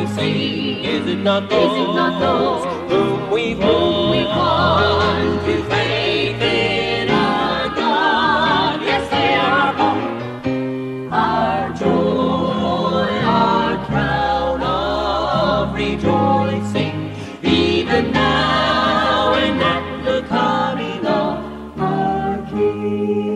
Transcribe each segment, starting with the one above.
rejoicing. Is it not those, it not those whom we've won won to faith in our God? Yes, they are born. Our joy, our crown of rejoicing, even now and at the coming of our King.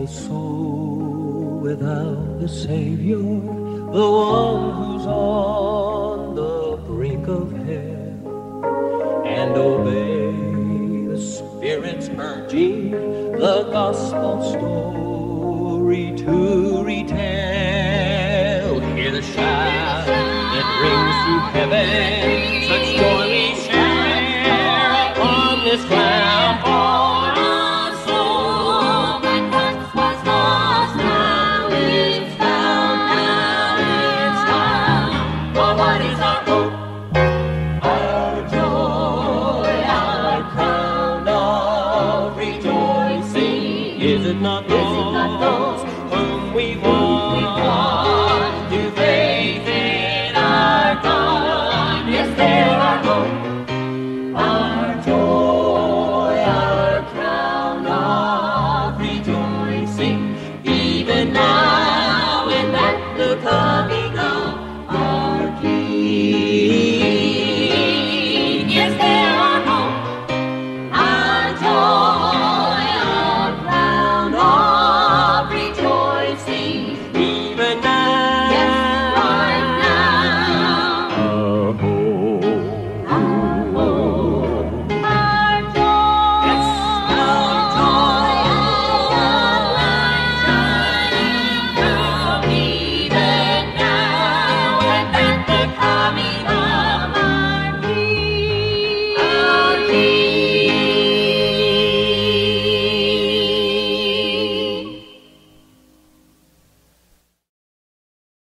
The soul without the Savior, the one who's on the brink of hell, and obey the Spirit's urging, the gospel story to retell. Hear the shout that rings through heaven, such Yes, they're our hope. Our joy,